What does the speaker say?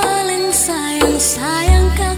saling sayang sayangkan